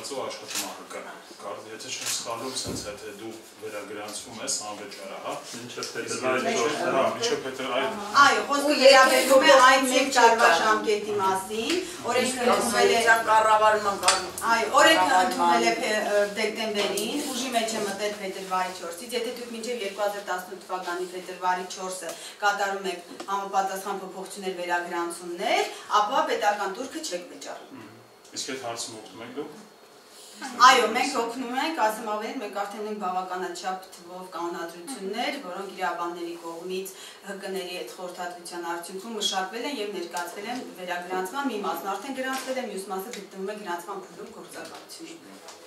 ստացվող աշխատման կա։ Կարդ եթե չեմ սխալում, սենց եթե դու վերագրանցում ես անվեճարա, հա։ Մինչև պետր այլ մինչև պետր այլ։ Այո, խոսքը վերաբերում է այն մեկ տարվա ժամկետի մասին, օրենքը ընդունվել է կառավարման կարգ։ Այո, օրենքը ընդունվել է դեկտեմբերին, ուժի մեջ է մտել փետրվարի 4-ից։ Եթե դուք մինչև 2018 թվականի փետրվարի 4-ը կատարում եք համապատասխան փոփոխություններ վերագրանցումներ, ապա պետական դուրքը չեք վճարում։ Իսկ այդ հարցը մոկտում եք դուք։ Այո, մենք օգնում ենք, ասեմ ավելին, մենք արդեն ունենք բավականաչափ թվով կանոնադրություններ, որոնք իրավաբանների կողմից ՀԿ-ների այդ խորհրդատվության արդյունքում մշակվել են եւ ներկայացվել են վերագրանցման մի մասն արդեն գրանցվել է, մյուս մասը գտնվում է գրանցման փուլում գործակալությունում։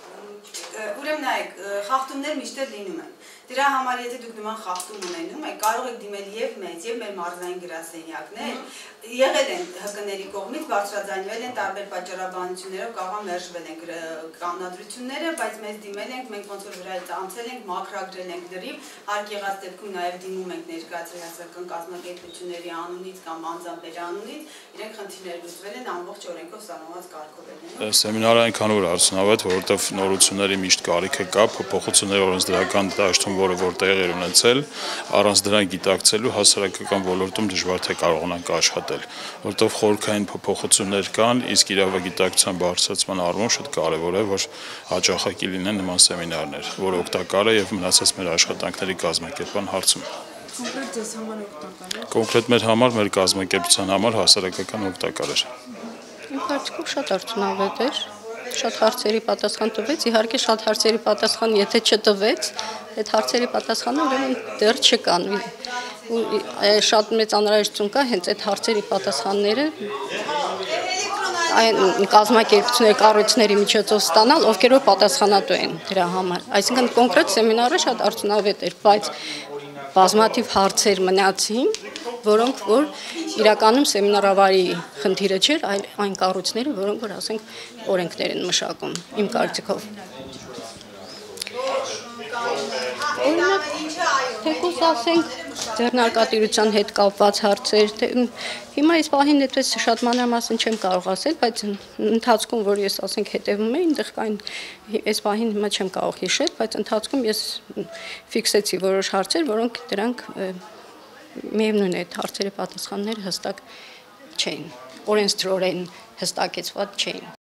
Ուրեմն նայեք, ը, խախտումներ միշտ լինում են։ Դրա համար եթե դուք նման խախտում ունենում եք, կարող եք դիմել եւ մեզ եւ մեր մարզային գրասենյակներ, եղել են ՀԿ-ների կողմից բարձրաձայնվել են տարբեր պատճառաբանություններով, կարող մերժվել են կանոնադրությունները, բայց մեզ դիմել ենք, մենք ոնց որ վրայից անցել ենք, մաքրագրել ենք դրիվ, հարկ եղած դեպքում նաեւ դիմում ենք ներկայացրել հասարակական կազմակերպությունների անունից կամ անձամբ անունից, իրենք խնդիրներ լուծվել են ամբողջ օրենքով սահմանված կարգով են։ Սեմինարը այնքան որ արդյունավետ, որովհետև նորությունների միշտ կարիքը կա, փոփոխություններ օրենսդրական դաշտում, որը որ տեղի էր ունեցել, առանց դրան գիտակցելու հասարակական ոլորտում դժվար թե կարողանանք աշխատել, որովհետև խորքային փոփոխություններ կան, իսկ իրավագիտակցության բարձրացման առումով շատ կարևոր է, որ հաճախակի լինեն նման սեմինարներ, որ օգտակար է եւ մնացած մեր աշխատանքների կազմակերպման հարցում։ Կոնկրետ ձեզ համար օգտակար է։ Կոնկրետ մեր համար, մեր կազմակերպության համար հասարակական օգտակար էր։ Իմ կարծիքով շատ արդյունավետ էր։ Շատ հարցերի պատասխան տվեց, իհարկե շատ հարցերի պատասխան եթե չտվեց, այդ հարցերի պատասխանը ուրեմն դեռ չկան։ Ու շատ մեծ անհրաժեշտություն կա հենց այդ հարցերի պատասխանները այն կազմակերպությունների կառույցների միջոցով ստանալ, ովքեր որ պատասխանատու են դրա համար։ Այսինքն կոնկրետ սեմինարը շատ արդյունավետ էր, բայց բազմաթիվ հարցեր մնացին, որոնք որ իրականում սեմինարավարի խնդիրը չէր, այլ այն կառույցները, որոնք որ ասենք օրենքներ են մշակում, իմ կարծիքով։ Օրինակ, թեկուզ ասենք ձեռնարկատիրության հետ կապված հարցեր, թե հիմա այս պահին այդպես շատ մանրամասն չեմ կարող ասել, բայց ընթացքում որ ես ասենք հետևում եի, այնտեղ կային այս պահին հիմա չեմ կարող հիշել, բայց ընթացքում ես ֆիքսեցի որոշ հարցեր, որոնք դրանք միևնույն է, այդ հարցերի պատասխանները հստակ չէին, օրենսդրորեն հստակեցված չէին։